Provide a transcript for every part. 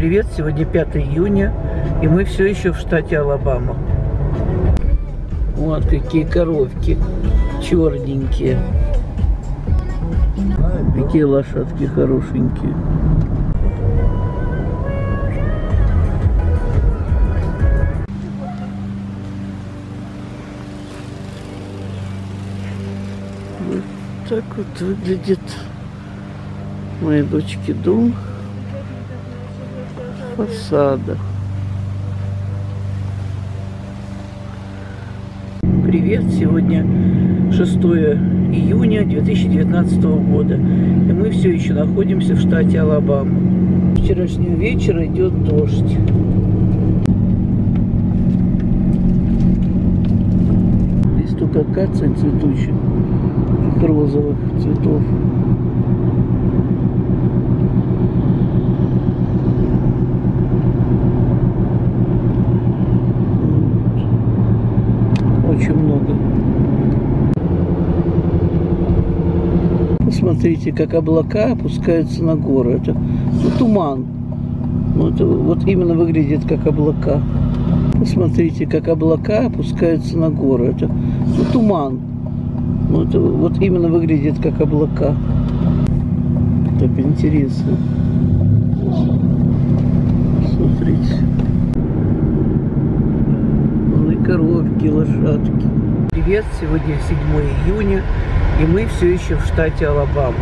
привет! Сегодня 5 июня, и мы все еще в штате Алабама. Вот какие коровки черненькие. Какие лошадки хорошенькие. Так вот выглядит моей дочки дом фасада. Привет! Сегодня 6 июня 2019 года. И мы все еще находимся в штате Алабама. Вчерашнего вечера идет дождь. Здесь только акация цветущих, розовых цветов. Посмотрите, как облака опускаются на горы. Это ну, туман. Ну, вот именно выглядит как облака. Посмотрите, как облака опускаются на горы. Это ну, туман. Ну, вот именно выглядит как облака. Так интересно. Смотрите коровки, лошадки. Привет, сегодня 7 июня, и мы все еще в штате Алабама.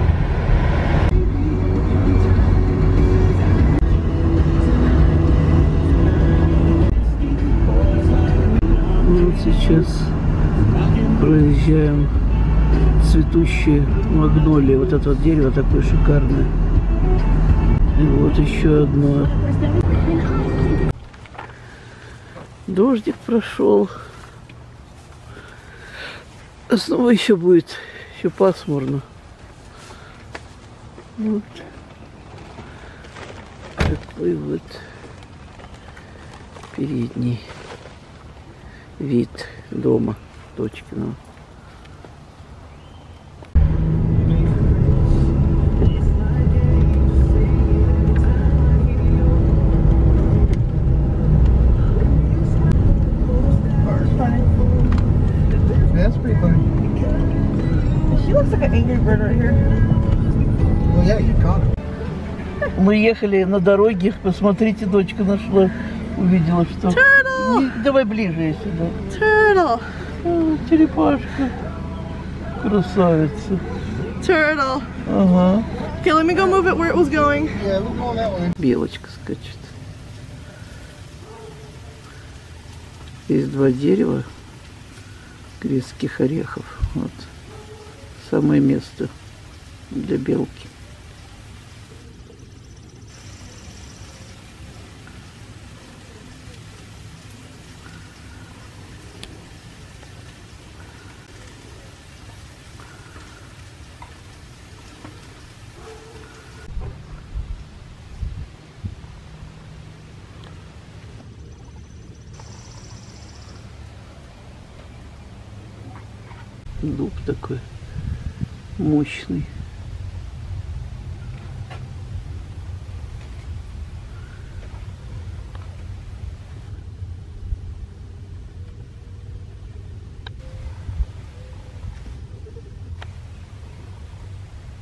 Вот сейчас проезжаем цветущие магнолии. Вот это вот дерево такое шикарное. И вот еще одно. Дождик прошел. Снова еще будет, еще пасмурно. Вот. Такой вот передний вид дома дочкиного. Yeah, you caught it. Мы ехали на дороге, посмотрите, дочка нашла, увидела, что... Turtle! Не- Давай ближе сюда. Turtle! А, черепашка. Красавица. Turtle! Ага. Okay, let me go move it where it was going. Yeah, that. Белочка скачет. Есть два дерева грецких орехов. Вот. Самое место для белки. Дуб такой мощный.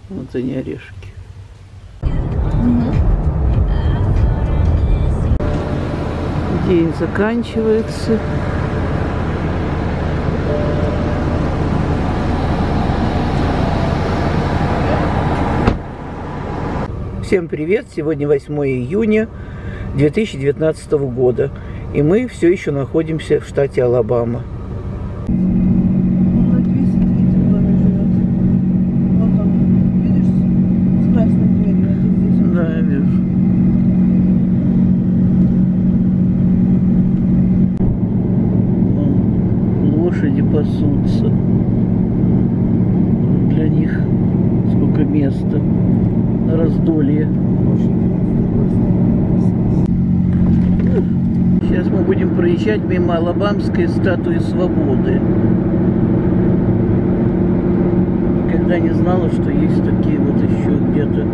Вот они орешки. День заканчивается. Всем привет! Сегодня 8 июня 2019 года. И мы все еще находимся в штате Алабама. Лошади пасутся. Для них сколько места на раздолье. Сейчас мы будем проезжать мимо Алабамской статуи свободы. Никогда не знала, что есть такие вот еще где-то